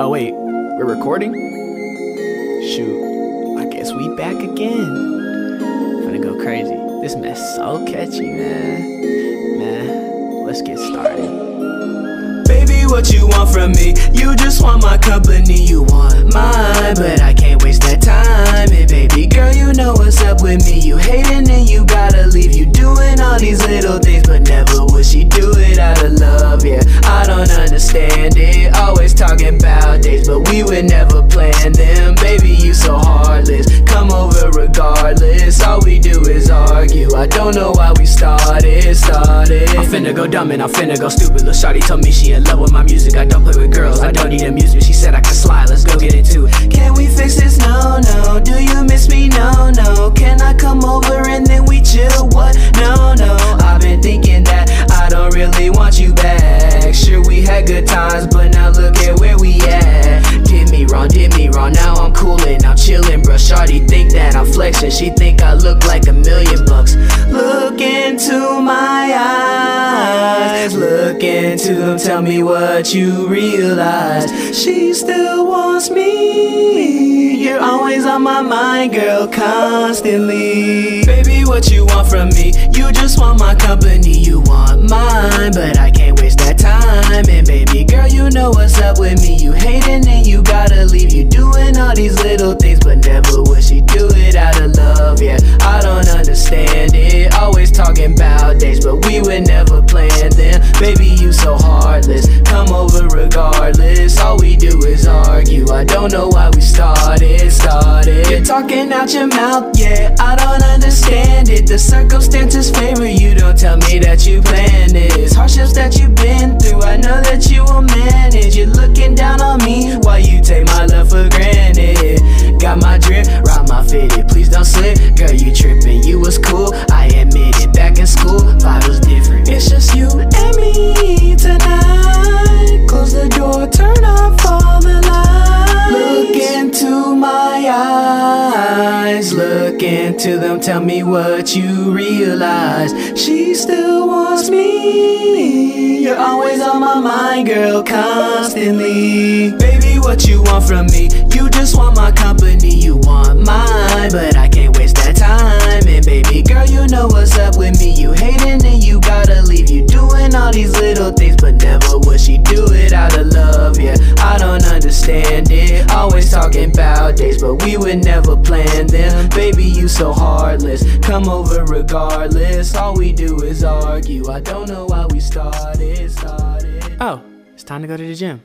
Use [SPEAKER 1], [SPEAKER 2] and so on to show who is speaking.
[SPEAKER 1] Oh wait, we're recording? Shoot, I guess we back again. Gonna go crazy. This mess so catchy, man. Man, let's get started. Baby, what you want from me? You just want my company, you want mine, but I can't waste that time. And baby girl, you know what's up with me. You hating and you gotta leave. You doing all these little things, but never would she do it out of love. Yeah, I don't understand never plan them. Baby, you so heartless. Come over regardless. All we do is argue. I don't know why we started, started. I'm finna go dumb and I'm finna go stupid. Lil' Shawty told me she in love with my music. I don't play with girls. I don't need amusement. She flexin'. She think I look like a million bucks. Look into my eyes, look into them. Tell me what you realize. She still wants me. You're always on my mind, girl, constantly. Baby, what you want from me? You just want my company, know what's up with me. You hating and you gotta leave. You doing all these little things, but never would she do it out of love. Yeah, I don't understand it. Always talking about days, but we would never plan them. Baby, you so heartless. Come over regardless. All we do is argue. I don't know why we started, started. You're talking out your mouth, yeah. I don't understand it. The circumstances favor you. Don't tell me that you planned this. Hardships that you've been through, I know that you will manage. Into them. Tell me what you realize. She still wants me. You're always on my mind, girl, constantly. Baby, what you want from me? You just want my company, you want mine, but I can't waste that time. And baby girl, you know what's up with me. You hating and you gotta leave. You doing all these little things, but never would she do it out of love. Yeah, I don't understand it. Always talking about days, but we would never plan them. Baby, Come over regardless. All we do is argue. I don't know why we started, started. Oh, it's time to go to the gym.